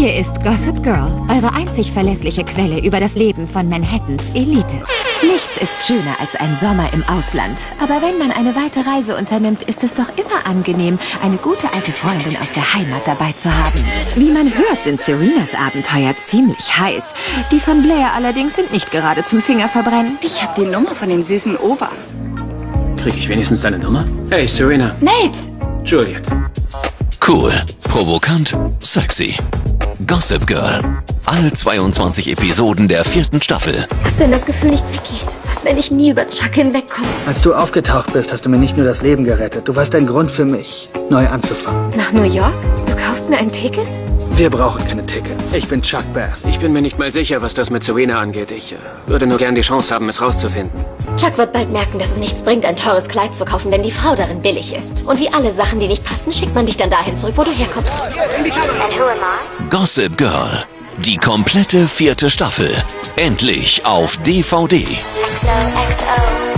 Hier ist Gossip Girl, eure einzig verlässliche Quelle über das Leben von Manhattans Elite. Nichts ist schöner als ein Sommer im Ausland. Aber wenn man eine weite Reise unternimmt, ist es doch immer angenehm, eine gute alte Freundin aus der Heimat dabei zu haben. Wie man hört, sind Serenas Abenteuer ziemlich heiß. Die von Blair allerdings sind nicht gerade zum Fingerverbrennen. Ich habe die Nummer von dem süßen Ober. Krieg ich wenigstens deine Nummer? Hey, Serena. Nate! Juliet. Cool, provokant, sexy. Gossip Girl. Alle 22 Episoden der vierten Staffel. Was, wenn das Gefühl nicht weggeht? Was, wenn ich nie über Chuck hinwegkomme? Als du aufgetaucht bist, hast du mir nicht nur das Leben gerettet. Du warst ein Grund für mich, neu anzufangen. Nach New York? Du kaufst mir ein Ticket? Wir brauchen keine Tickets. Ich bin Chuck Bass. Ich bin mir nicht mal sicher, was das mit Serena angeht. Ich äh, würde nur gern die Chance haben, es rauszufinden. Chuck wird bald merken, dass es nichts bringt, ein teures Kleid zu kaufen, wenn die Frau darin billig ist. Und wie alle Sachen, die nicht passen, schickt man dich dann dahin zurück, wo du herkommst. And who am I? Gossip Girl. Die komplette vierte Staffel. Endlich auf DVD. XOXO.